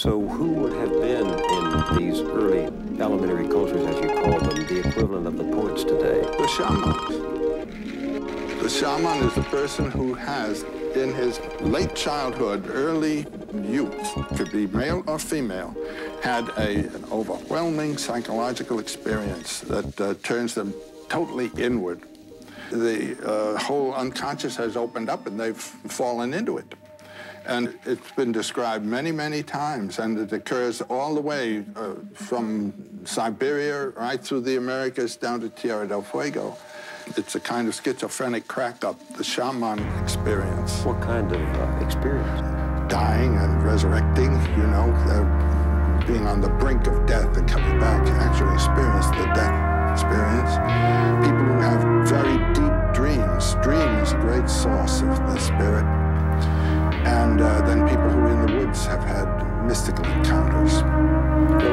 So who would have been in these early elementary cultures, as you call them, the equivalent of the poets today? The shaman. The shaman is the person who has, in his late childhood, early youth, could be male or female, had a, an overwhelming psychological experience that uh, turns them totally inward. The uh, whole unconscious has opened up and they've fallen into it. And it's been described many, many times, and it occurs all the way uh, from Siberia right through the Americas down to Tierra del Fuego. It's a kind of schizophrenic crack up, the shaman experience. What kind of uh, experience? Dying and resurrecting, you know, being on the brink of death and coming back to actually experience the death experience. People who have very deep dreams. dreams, is a great source of the spirit. And uh, then people who are in the woods have had mystical encounters. To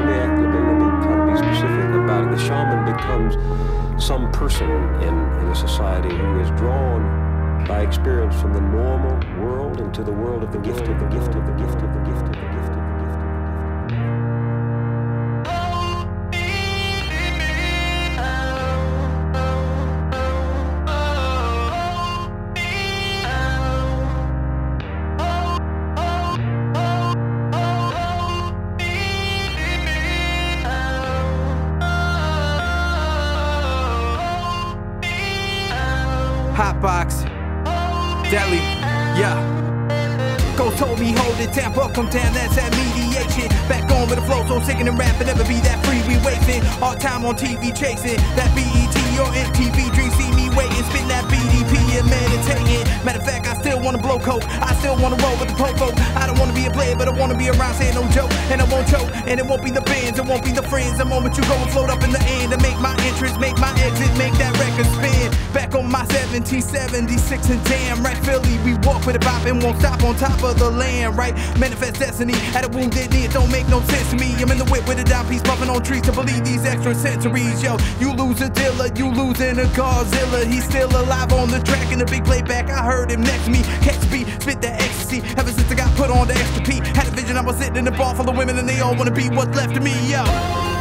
be specific about it. The shaman becomes some person in, in a society who is drawn by experience from the normal world into the world of the gifted, the gifted, the gifted, the gifted, the gifted. Hotbox, Deli, yeah. Go told me hold it, tap up, come down, that's that mediation. Back on with the flow, so sick and rapping, never be that free, we wasting. All time on TV chasing, that BET or MTV dream, see me waiting, spin that BDP and meditating. Matter of fact, I still wanna blow coke, I still wanna roll with the popo. I don't wanna be a player, but I wanna be around saying no joke, and I won't choke, and it won't be the bands, it won't be the friends. The moment you go and float up in the end, to make my entrance, make my exit, make that record spin. Back on my 1776 and damn right, Philly, we walk with a bop and won't stop on top of the land, right? Manifest destiny at a wounded knee, it don't make no sense to me. I'm in the whip with a dime piece, puffing on trees to believe these extra centuries. Yo, you lose a dealer, you losing a Godzilla. He's still alive on the track in the big playback. I heard him next to me, catch me, spit that ecstasy. Ever since I got put on the extra P, had a vision I was sitting in the bar full of women and they all wanna be what's left of me, yo.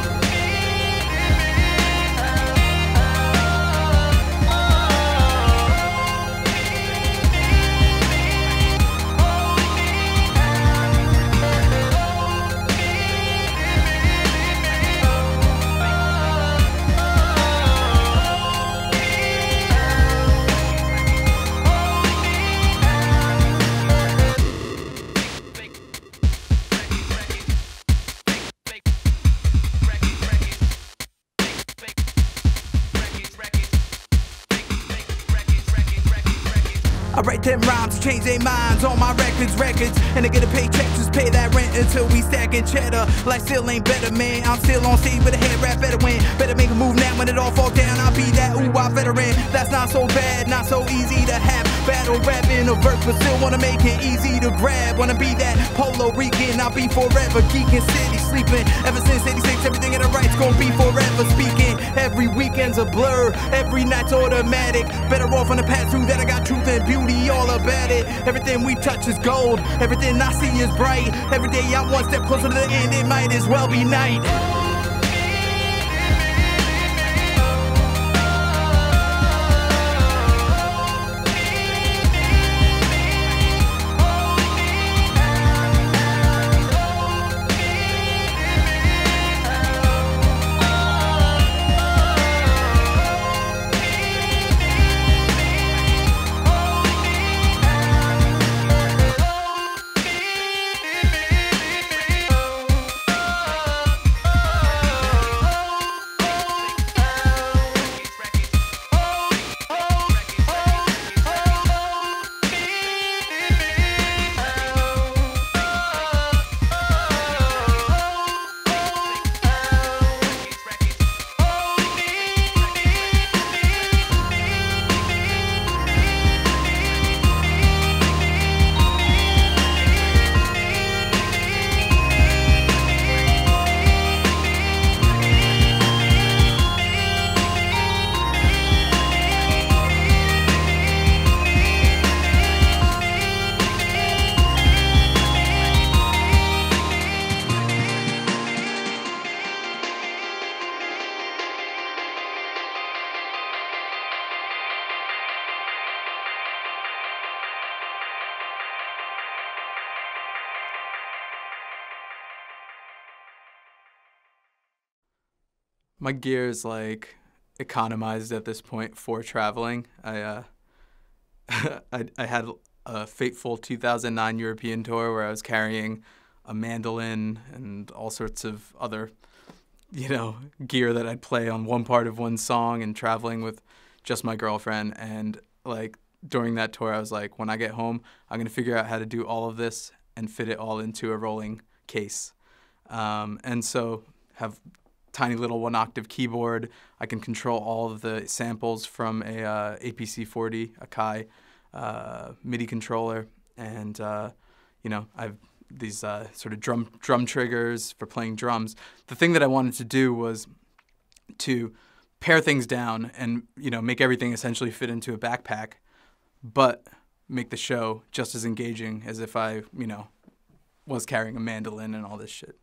I write them rhymes change their minds on my records, records. And they get a paycheck, just pay that rent until we stacking cheddar. Life still ain't better, man. I'm still on stage with a head rap better win. Better make a move now when it all fall down. I'll be that ooh, I veteran. That's not so bad, not so easy to have. Battle rap in a verse, but still wanna make it easy to grab. Wanna be that Polo Rican, I'll be forever geeking, city sleeping. Ever since 86, everything in the right's gonna be forever speaking. Every weekend's a blur, every night's automatic. Better off on the path through that I got truth and beauty all about it. Everything we touch is gold, everything I see is bright. Every day I'm one step closer to the end, it might as well be night. My gear is like economized at this point for traveling. I uh, I, I had a fateful 2009 European tour where I was carrying a mandolin and all sorts of other, you know, gear that I'd play on one part of one song and traveling with just my girlfriend. And like during that tour, I was like, when I get home, I'm gonna figure out how to do all of this and fit it all into a rolling case. Um, and so have tiny little one octave keyboard. I can control all of the samples from a uh, APC40, Akai uh, MIDI controller, and uh, you know I've these uh, sort of drum drum triggers for playing drums. The thing that I wanted to do was to pare things down and you know make everything essentially fit into a backpack, but make the show just as engaging as if I you know was carrying a mandolin and all this shit.